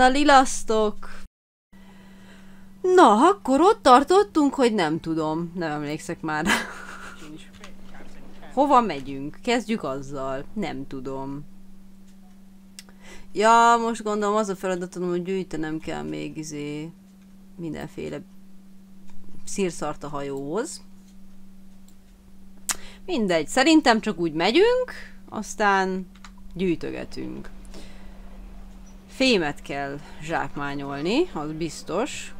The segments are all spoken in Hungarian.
azonnal ilasztok. Na, akkor ott tartottunk, hogy nem tudom. Nem emlékszek már. Hova megyünk? Kezdjük azzal. Nem tudom. Ja, most gondolom az a feladatom, hogy gyűjtenem kell még izé mindenféle szírszart a hajóhoz. Mindegy, szerintem csak úgy megyünk, aztán gyűjtögetünk. Fémet kell zsákmányolni, az biztos.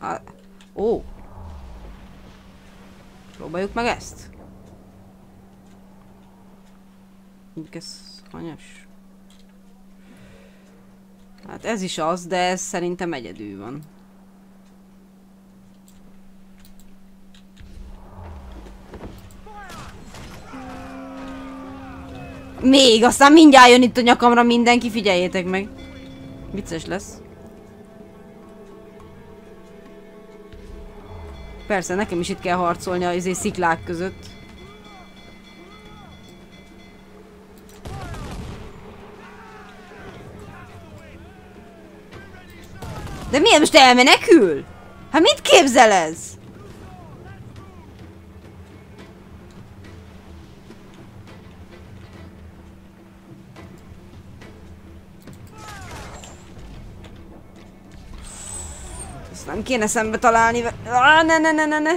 A, ó. Próbáljuk meg ezt. Mondjuk ez hanyas. Hát ez is az, de ez szerintem egyedül van. Még, aztán mindjárt jön itt a nyakamra mindenki, figyeljétek meg. Vicces lesz. Persze, nekem is itt kell harcolni a izé sziklák között. De miért most elmenekül? Hát mit képzel ez? Kéne szembe találni Ah, ne, ne, ne, ne, ne.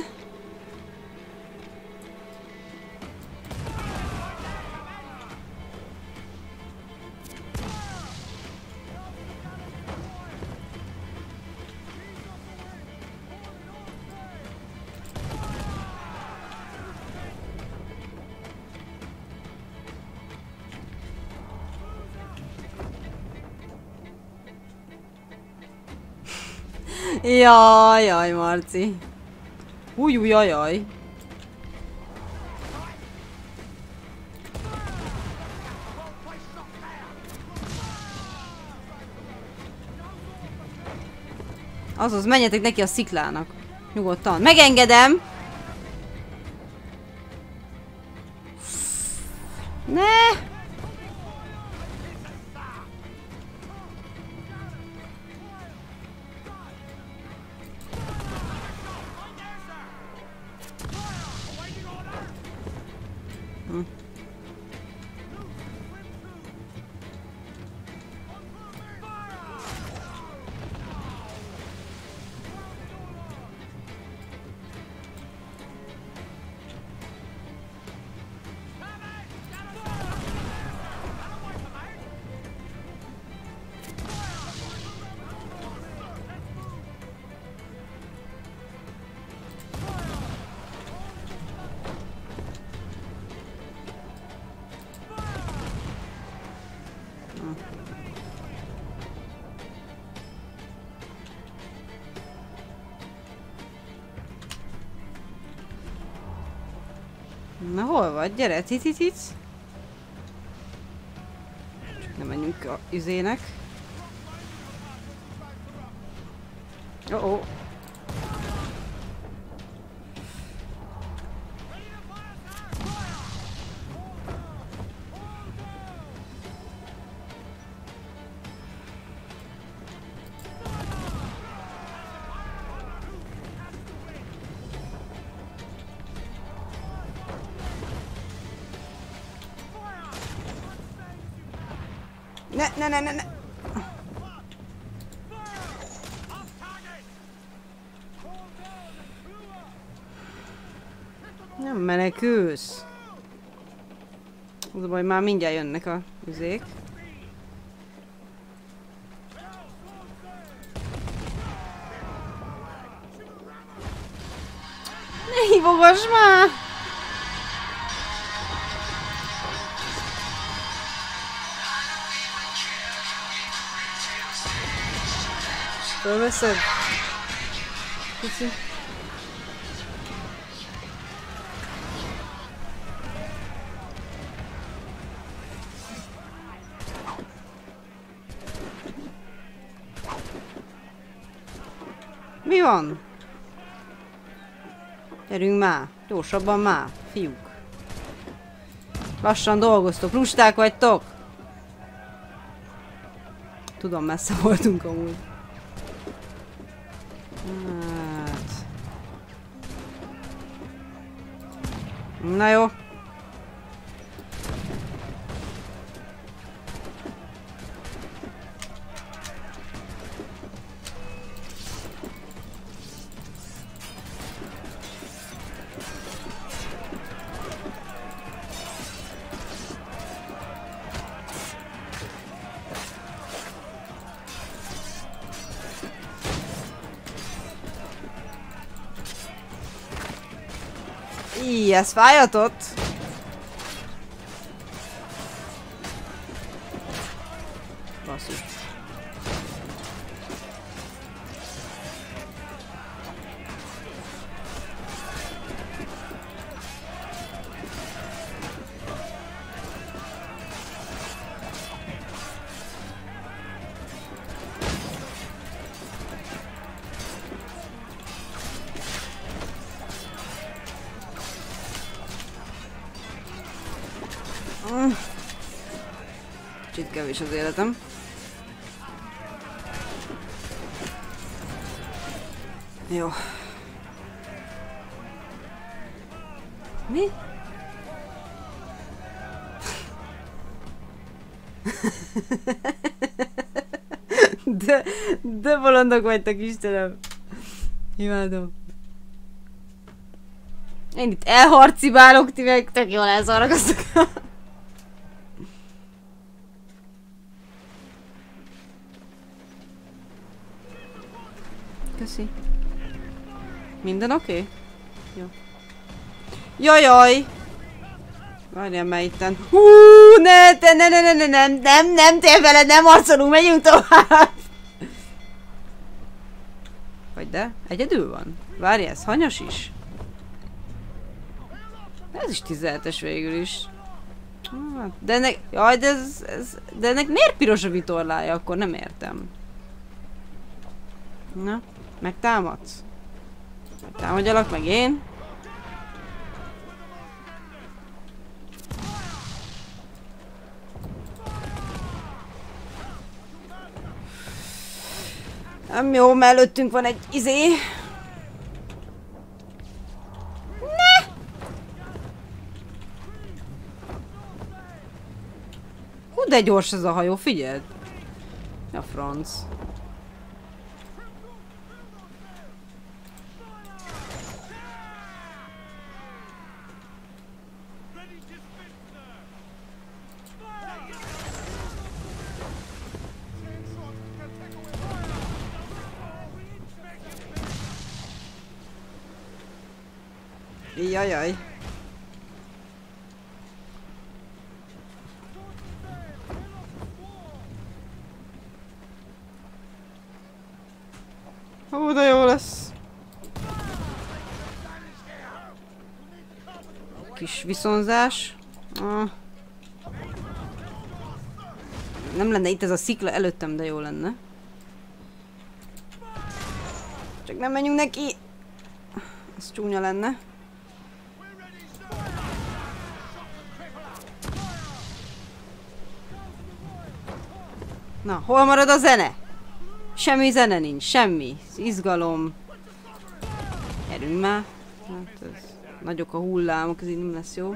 Jaj, jaj, Marci. Új, új, jaj, jaj. Azaz, menjetek neki a sziklának. Nyugodtan. Megengedem! Na hol vagy? Gyere, tititic! Csak nem menjünk a izének. Oh, oh. Ne, ne, ne, ne, ne. Nem menekülsz. Az a baj, már mindjárt jönnek a üzék. Ne hívogass már! Fölveszed? Köszi. Mi van? Gyerünk már, gyorsabban már, fiúk. Lassan dolgoztok, lusták vagytok? Tudom, messze voltunk amúgy. Hát... Na jó. Ez fájatott? Kicsit kevés az életem. Jó. Mi? De, de bolondok vagytok, Istenem. Imádom. Én itt elharcibálok, ti meg tök jól elszaragasztok. Köszi. Minden oké? Okay? Jó. Jajaj! Várjál már itten. Hú, ne, te, ne, ne, ne, ne, nem, nem, nem, te veled nem arcolunk, megyünk tovább! Vagy de? Egyedül van? Várj, ez hanyas is? Ez is 17-es végül is. De ennek, jaj, de ez, ez, de ennek miért piros a vitorlája, akkor nem értem. Na, megtámadsz? Megtámadjalak meg én? Nem jó, mellőttünk van egy izé. Ne! Hú, de gyors ez a hajó, figyeld! A franc. Jajaj. Ó, de jó lesz. Kis viszonzás. Ah. Nem lenne itt ez a szikla előttem, de jó lenne. Csak nem menjünk neki. Ez csúnya lenne. Na, hol marad a zene? Semmi zene nincs, semmi. Izgalom. Gyerünk már. Hát ez nagyok a hullámok, ez így nem lesz jó.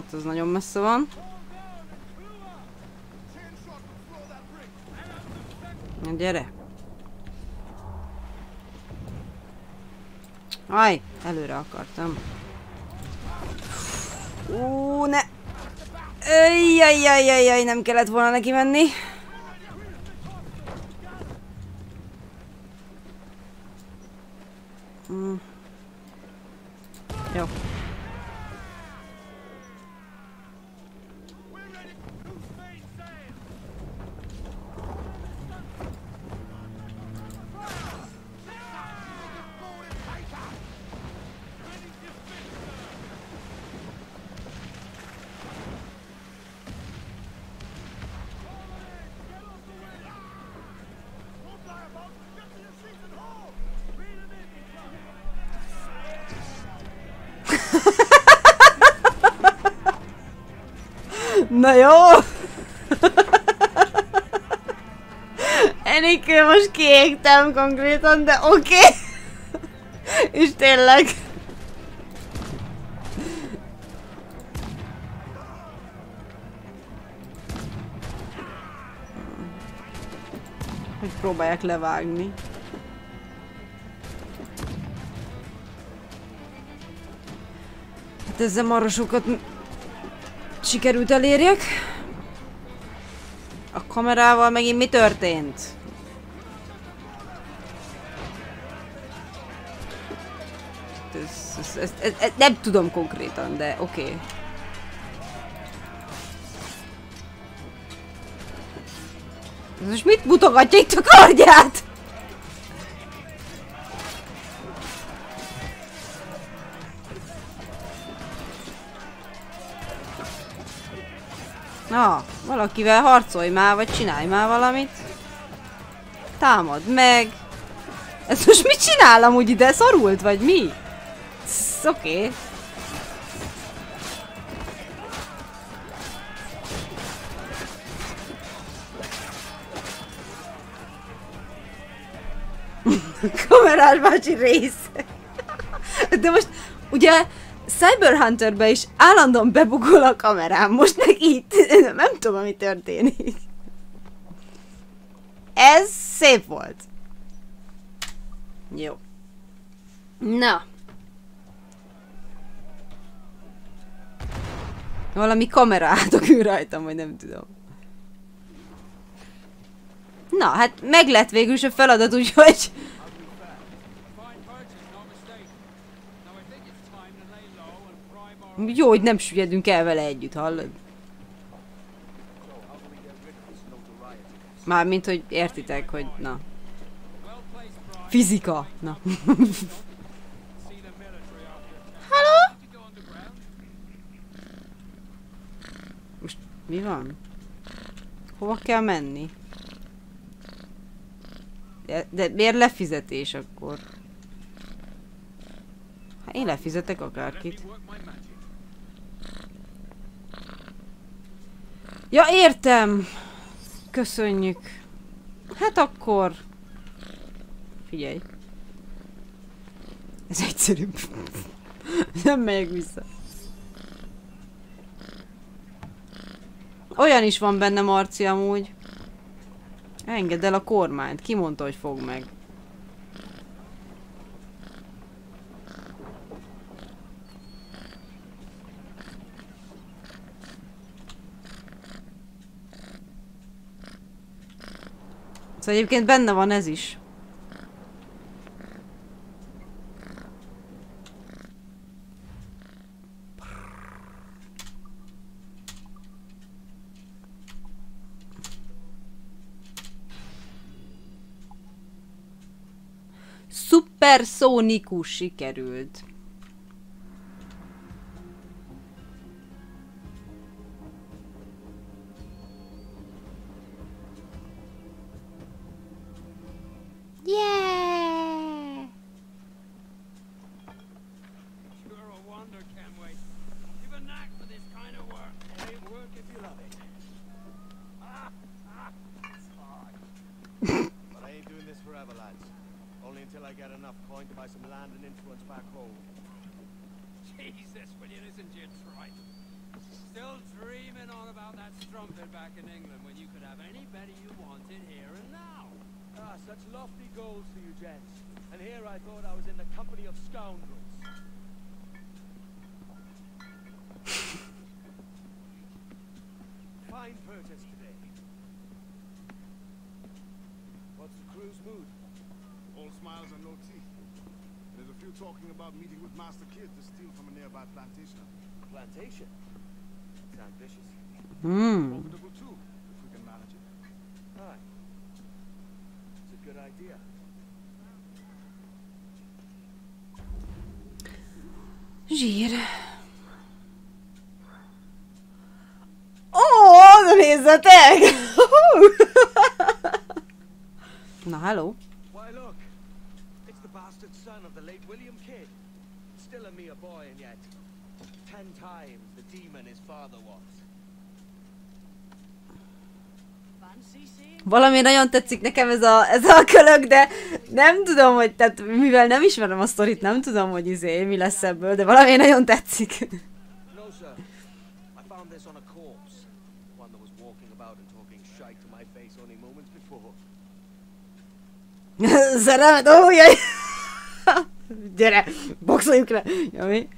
Hát ez nagyon messze van. Na gyere! Aj, előre akartam. Ú, ne! Öjjajjajjajjaj, nem kellett volna neki menni. Mm. Jó. Na jó! Enikő most kiégtem konkrétan, de oké. Okay. És tényleg. Hogy próbálják levágni. Hát ezzel sokat sikerült elérjek. A kamerával megint mi történt? Ez, ez, ez, ez, ez nem tudom konkrétan, de oké. Okay. Ez most mit mutogatja itt a kardját? Valakivel harcolj már, vagy csinálj már valamit. Támad meg. Ez most mit csinál amúgy ide? Szorult, vagy mi? Oké. Okay. Kamerás bácsi rész. De most, ugye, Cyberhunterbe is állandóan bebugol a kamerám, most meg itt, nem tudom, mi történik. Ez szép volt. Jó. Na. Valami kamera átokül rajtam, vagy nem tudom. Na, hát meg lett végül is a feladat, úgyhogy... Jó, hogy nem süllyedünk el vele együtt, hallod? Mármint, hogy értitek, hogy na. Fizika, na. Halló? Most mi van? Hova kell menni? De, de miért lefizetés akkor? Hát én lefizetek akárkit. Ja, értem! Köszönjük. Hát akkor... Figyelj. Ez egyszerűbb. Nem megyek vissza. Olyan is van benne, Marci, amúgy. Engedd el a kormányt. Ki mondta, hogy fog meg? Szóval egyébként benne van ez is. Szuperszónikus sikerült. Doing forever, lads. Only until I get enough coin to buy some land and influence back home. Jesus, will you listen to your tripe? Still dreaming on about that strumpet back in England when you could have any Betty you wanted here and now. Ah, such lofty goals for you gents. And here I thought I was in the company of scoundrels. Fine purchase today. What's the crew's mood? All smiles and no teeth. There's a few talking about meeting with Master Kid to steal from a nearby plantation. Plantation? It's ambitious. Hmm. Profitable too, if we can manage it. Aye. It's a good idea. Zsír. Ó, de nézzetek! Hello. Why, look. It's the bastard son of the late William Kidd. Still a mere boy, and yet ten times the demon his father was. Valami nagyon tetszik nekem ez a, ez a kölök, de nem tudom, hogy, tehát mivel nem ismerem a sztorit, nem tudom, hogy izé, mi lesz ebből, de valami nagyon tetszik. Szerelmet, ó, jaj! Gyere, boxoljuk le! Ja, mi?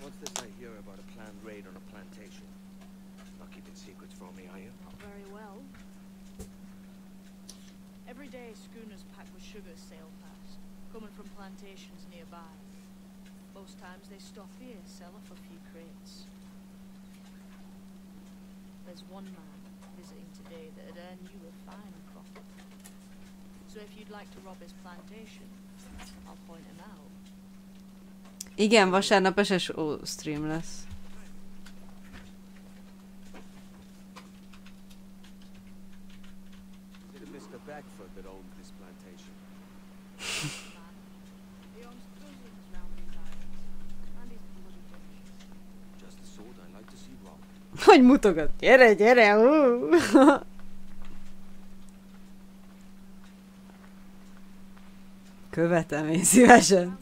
Once this I hear about a planned raid on a plantation. Not keeping secrets from me, are you? Not very well. Every day, schooners packed with sugar sail past, coming from plantations nearby. Most times they stop here, sell off a few crates. There's one man visiting today that'd earn you a fine profit. So if you'd like to rob his plantation, I'll point him out. Igen, vasárnap SSO stream lesz. Is it Mr. Beckford that owns this plantation? Man, he owns dozens round these islands, and he's bloody rich. Just the sort I like to see rob. Hogy mutogat? Gyere, gyere! Ú! Követem én szívesen.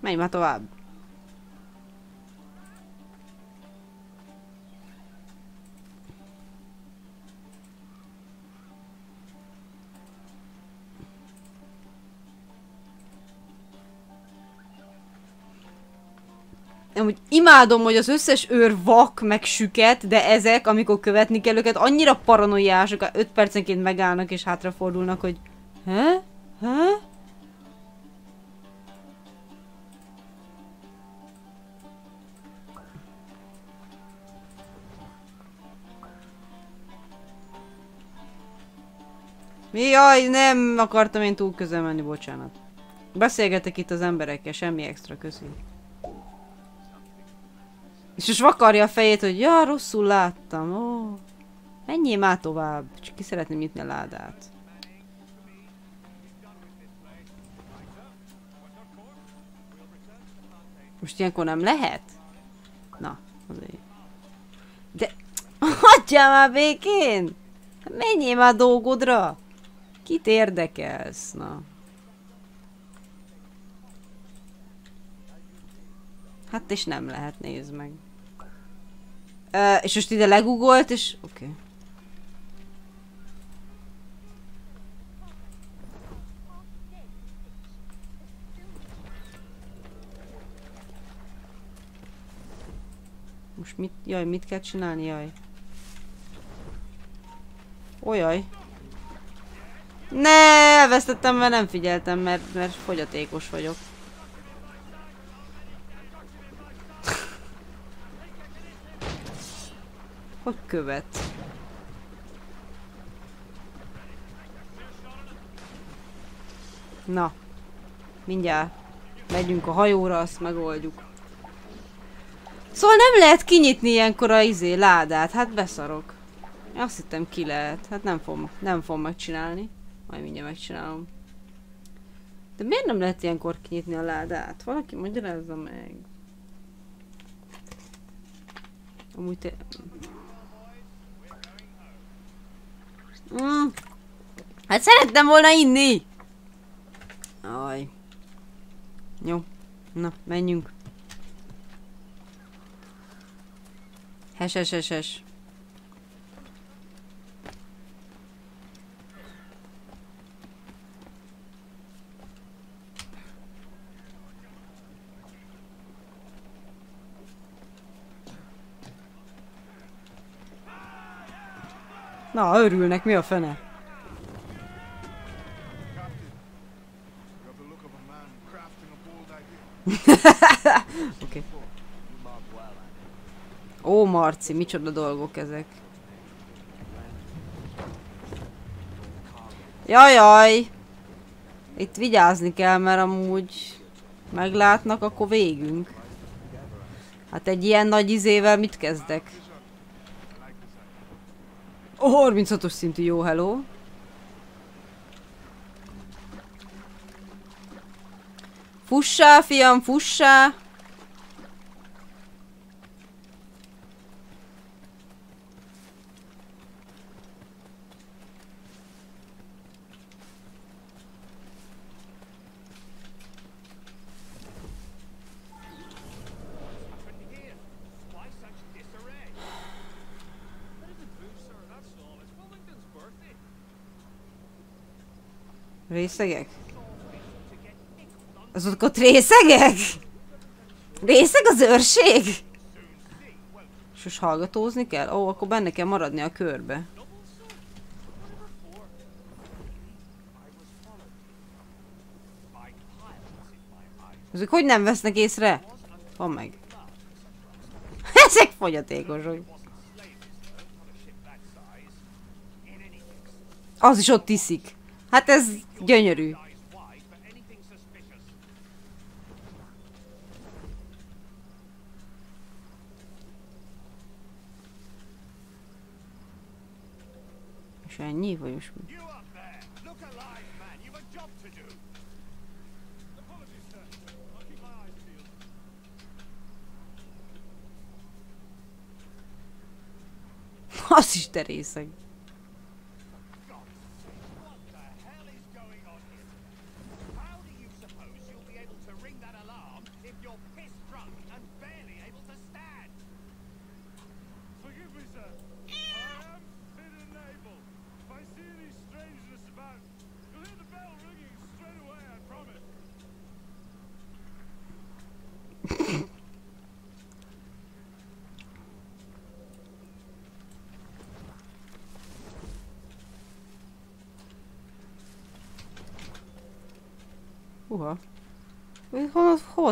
Menj már tovább. Amúgy imádom, hogy az összes őr vak, meg süket, de ezek, amikor követni kell őket, annyira paranoiások, 5 percenként megállnak és hátrafordulnak, hogy... He? He? Jaj, nem akartam én túl közel menni, bocsánat. Beszélgetek itt az emberekkel, semmi extra, köszi. És most vakarja a fejét, hogy ja, rosszul láttam, ó. Menjél már tovább, csak ki szeretném nyitni a ládát. Most ilyenkor nem lehet? Na, azért. De... Hagyjál már békén! Menjél már dolgodra! Kit érdekelsz? Na. Hát és nem lehet, nézd meg. Ö, és most ide legugolt, és... Oké. Okay. Most mit... Jaj, mit kell csinálni? Jaj. Olyaj. Ne, elvesztettem, mert nem figyeltem, mert, mert fogyatékos vagyok. Hogy követ? Na. Mindjárt. Megyünk a hajóra, azt megoldjuk. Szóval nem lehet kinyitni ilyenkor a izé ládát, hát beszarok. Azt hittem ki lehet. Hát nem fogom, nem fogom megcsinálni. Majd mindjárt megcsinálom. De miért nem lehet ilyenkor kinyitni a ládát? Valaki magyarázza meg. Amúgy te... Mm. Hát szerettem volna inni! Aj. Jó. Na, menjünk. Hes, hes, Na, örülnek, mi a fene? Oké. It. Ó, Marci, micsoda dolgok ezek. Jajaj! Itt vigyázni kell, mert amúgy meglátnak, akkor végünk. Hát egy ilyen nagy izével mit kezdek? Ó, 36-os szintű jó, hello. Fussá, fiam, fussá! Részegek? Azok ott részegek? Részeg az őrség? És most hallgatózni kell? Ó, akkor benne kell maradni a körbe. Ezek hogy nem vesznek észre? Van meg. Ezek fogyatékosok. Az is ott iszik. Hát ez gyönyörű. És ennyi? Vagy most mi? You up there!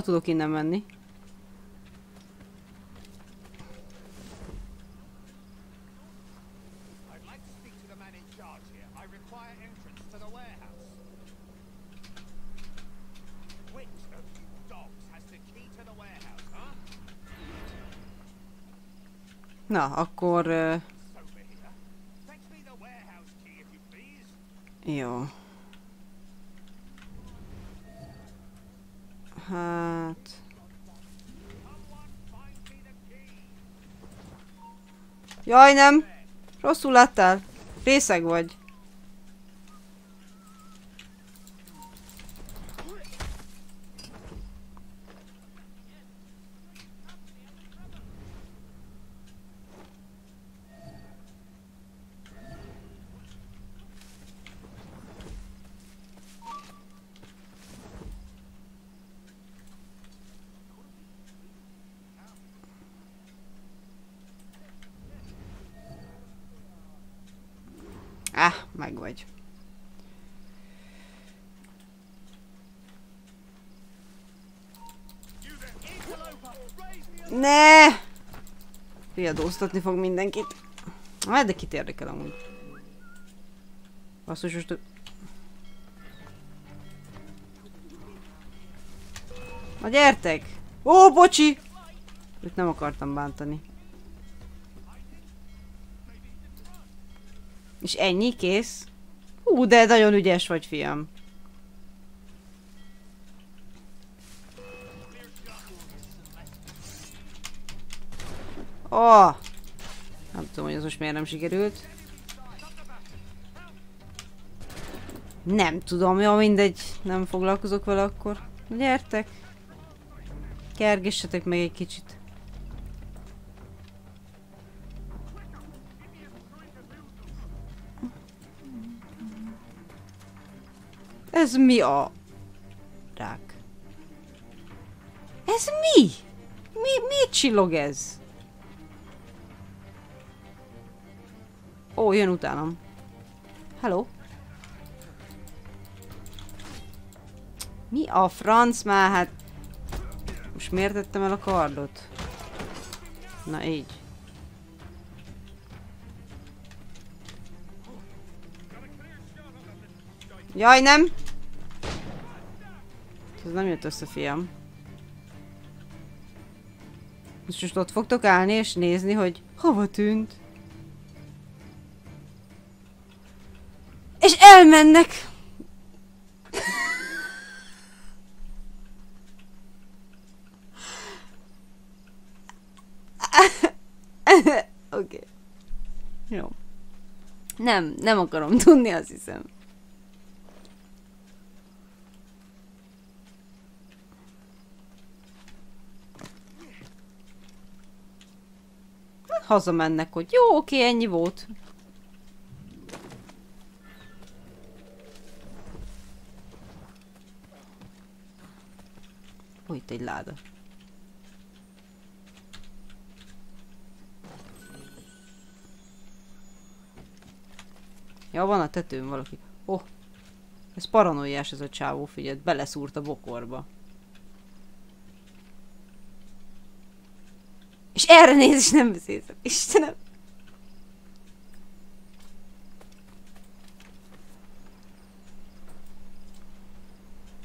To the warehouse, huh? Na, akkor... Uh, Sober Hát... Jaj, nem! Rosszul láttál. Részeg vagy. Ah, meg vagy. Ne! Riadóztatni fog mindenkit. Hát, de kit érdekel amúgy. Basszus, most... Na gyertek! Ó, bocsi! Őt nem akartam bántani. És ennyi, kész? Hú, de nagyon ügyes vagy, fiam. Oh! Nem tudom, hogy az most miért nem sikerült. Nem tudom, jó, mindegy. Nem foglalkozok vele akkor. Gyertek. Kergessetek meg egy kicsit. Ez mi a... Rák. Ez mi? Mi, miért csillog ez? Ó, jön utánam. Hello? Mi a franc már? Hát... Most miért tettem el a kardot? Na így. Jaj, nem! Ez nem jött össze, fiam. Most most ott fogtok állni és nézni, hogy hova tűnt. És elmennek! Oké. Okay. Jó. Nem, nem akarom tudni, azt hiszem. Hazamennek, hogy jó, oké, ennyi volt. Ó, itt egy láda. Ja, van a tetőn valaki. Oh, ez paranoiás ez a csávó, figyeld, beleszúrt a bokorba. És erre néz, és nem beszélsz. Istenem.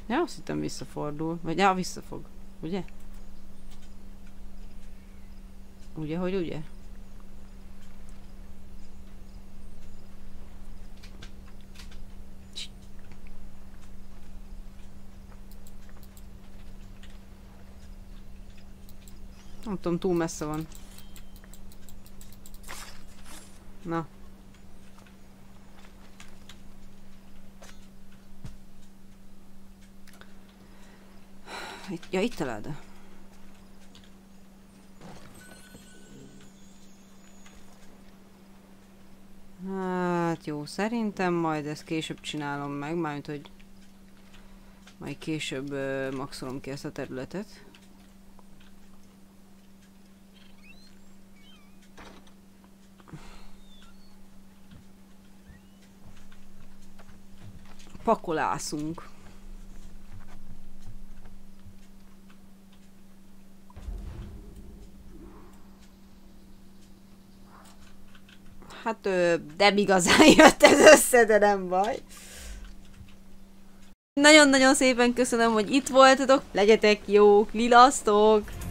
Ja, azt hittem visszafordul. Vagy ja, visszafog. Ugye? Ugye, hogy ugye? Tudom, túl messze van. Na. Ja, itt találd. Hát jó, szerintem majd ezt később csinálom meg, mármint hogy majd később uh, maxolom ki ezt a területet. Pakolászunk. Hát ö, nem igazán jött ez össze, de nem baj. Nagyon-nagyon szépen köszönöm, hogy itt voltatok. Legyetek jók, lilasztok!